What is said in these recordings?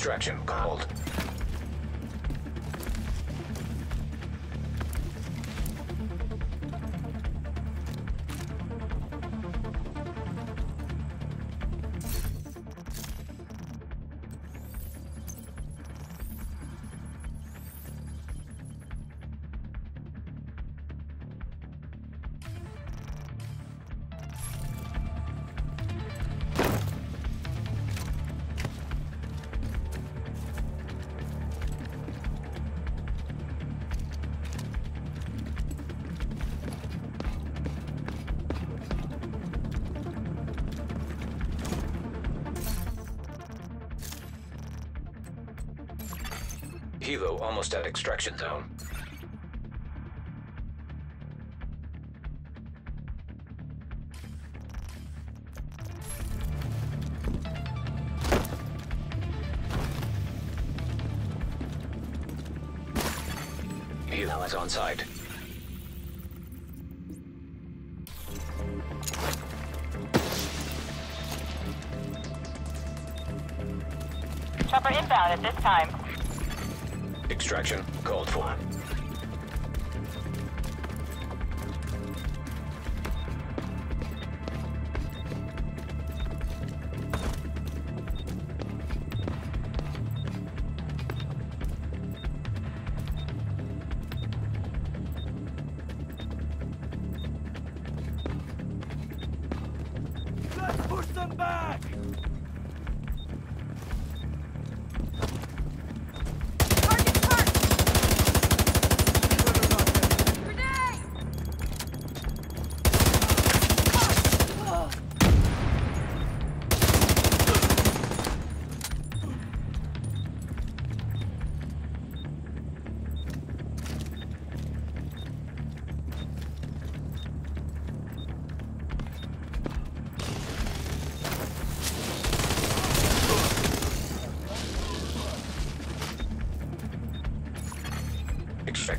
Extraction called. Helo almost at extraction zone. Helo is on site. Chopper inbound at this time. Extraction called for.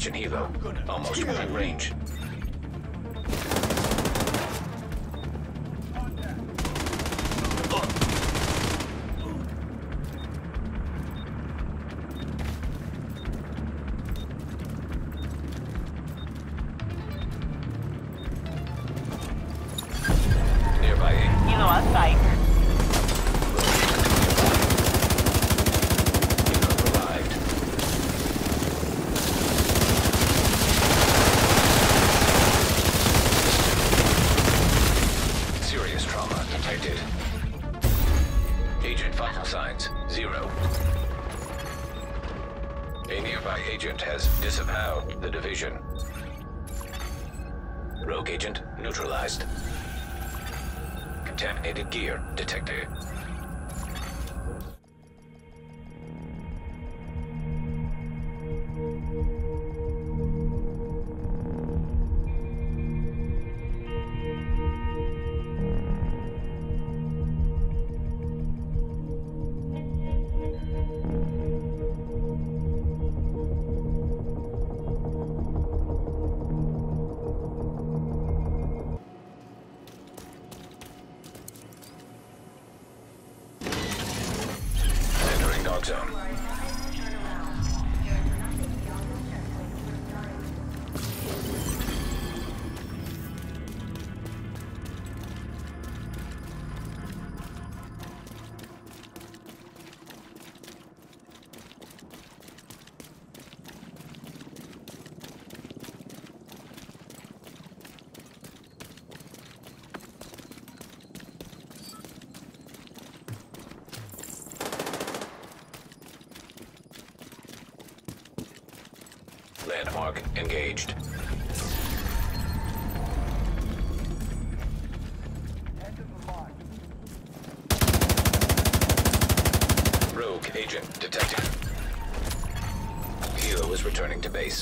Extraction Helo. Almost within range. Vital signs, zero. A nearby agent has disavowed the division. Rogue agent neutralized. Contaminated gear detected. Landmark engaged. Rogue agent detected. Hero is returning to base.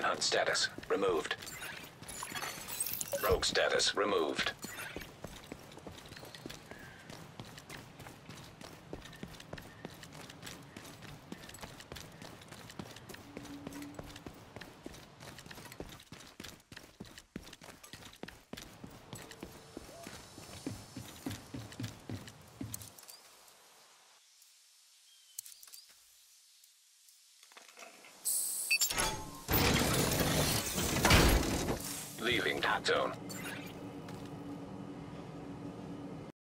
Guard status removed. Rogue status removed. Leaving hot zone.